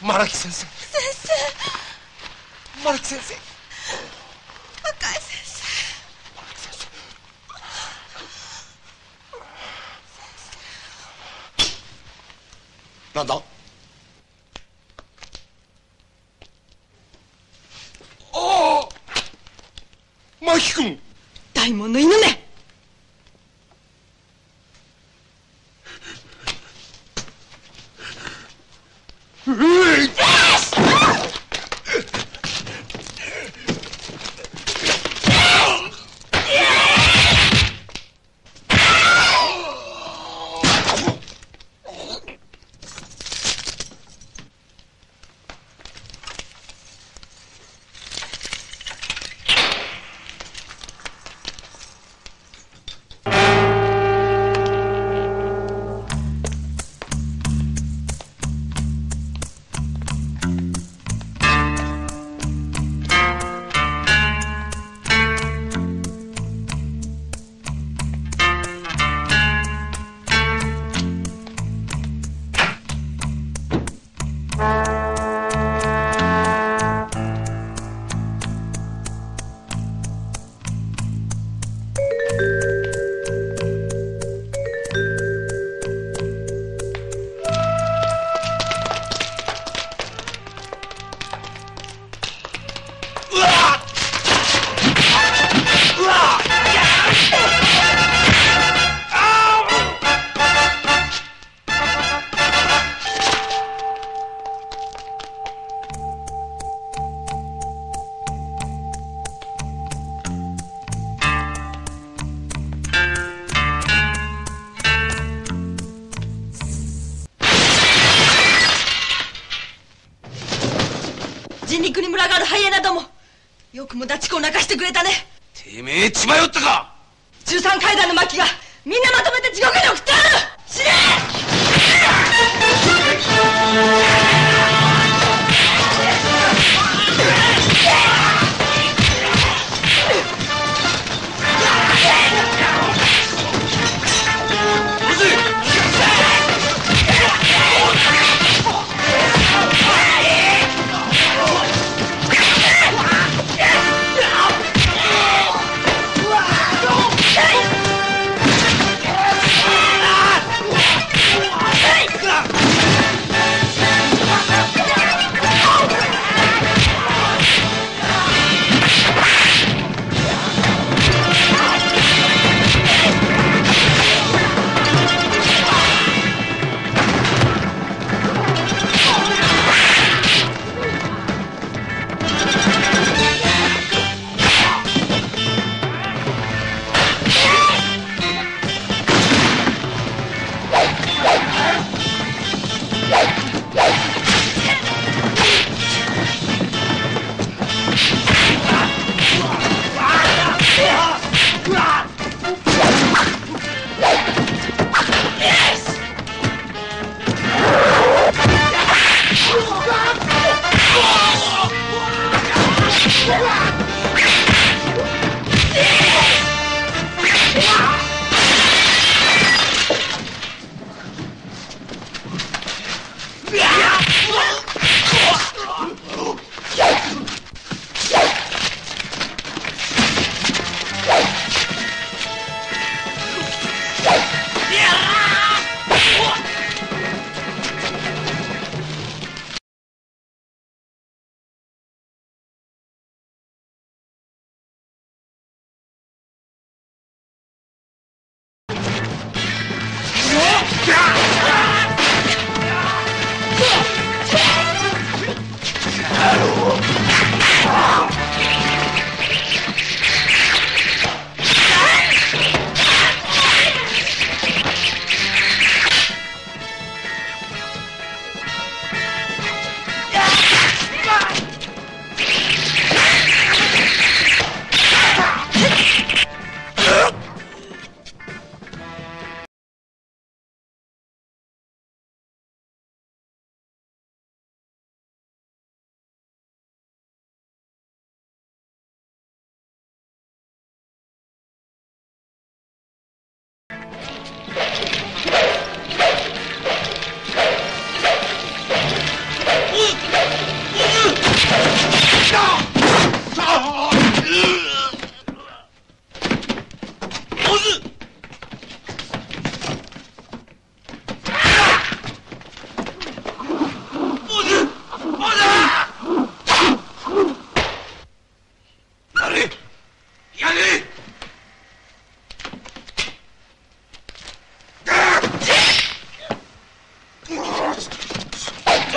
荒木先生。先荒木先生。生赤井先生。なんだ？ああ。真木君。大門の犬めハイエナどもよくもダチコを泣かしてくれたね。てめえ血迷ったか。十三階段の巻がみんなまとめて地獄に送ってやる。死ね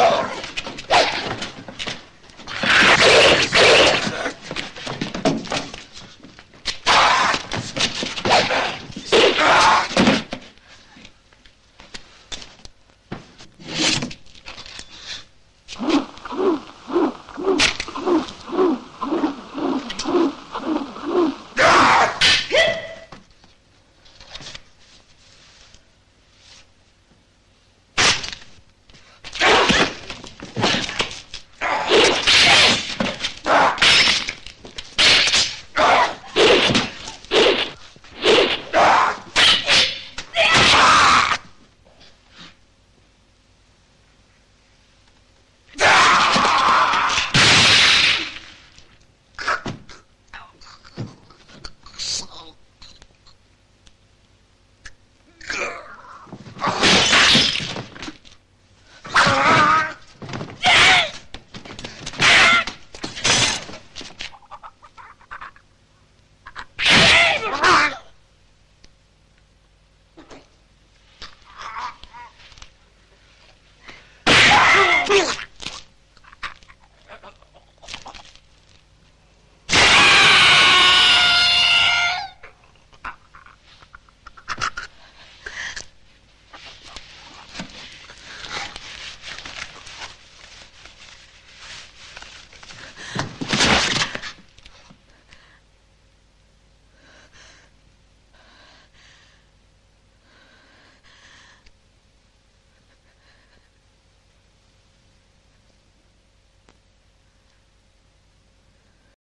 Oh!